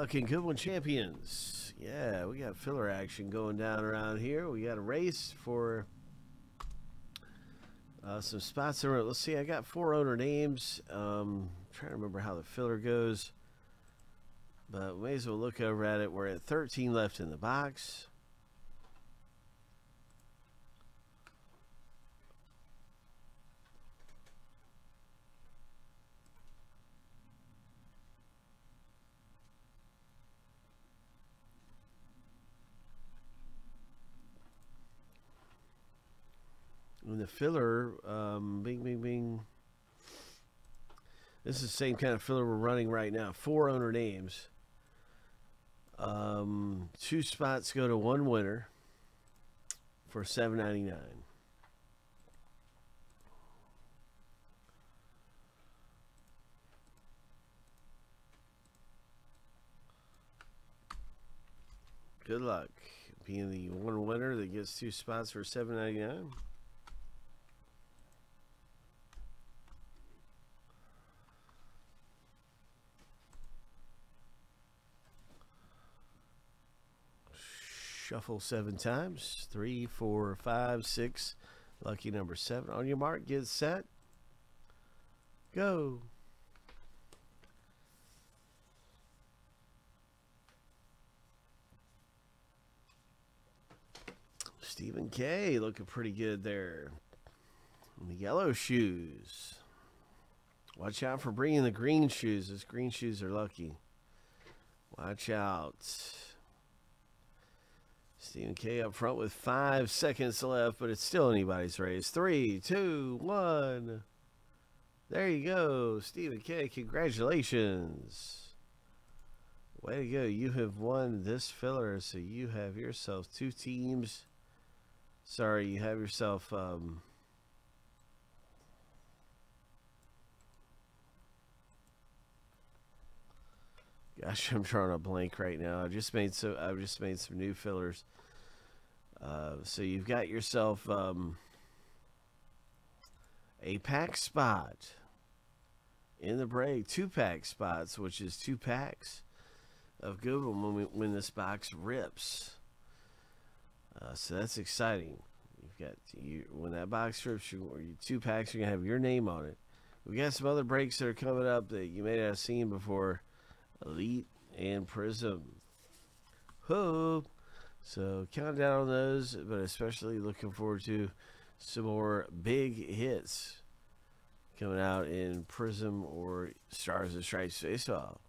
Fucking Goodwin, champions. Yeah, we got filler action going down around here. We got a race for uh, some spots. Around. Let's see, I got four owner names. Um, trying to remember how the filler goes. But we may as well look over at it. We're at 13 left in the box. The filler, um, bing, bing, bing. This is the same kind of filler we're running right now. Four owner names. Um, two spots go to one winner for seven ninety nine. Good luck being the one winner that gets two spots for seven ninety nine. Shuffle seven times. Three, four, five, six. Lucky number seven. On your mark, get set. Go. Stephen K looking pretty good there. The yellow shoes. Watch out for bringing the green shoes. Those green shoes are lucky. Watch out. Stephen K up front with five seconds left, but it's still anybody's race. Three, two, one. There you go. Stephen K, congratulations. Way to go. You have won this filler, so you have yourself two teams. Sorry, you have yourself um, Gosh, I'm drawing a blank right now. I just made so I've just made some new fillers. Uh, so you've got yourself um, a pack spot in the break, two pack spots, which is two packs of good when we, when this box rips. Uh, so that's exciting. You've got you when that box rips, you, or you two packs, you're gonna have your name on it. We got some other breaks that are coming up that you may not have seen before. Elite and Prizm. Hope. So count down on those, but especially looking forward to some more big hits coming out in Prizm or Stars and Stripes Baseball.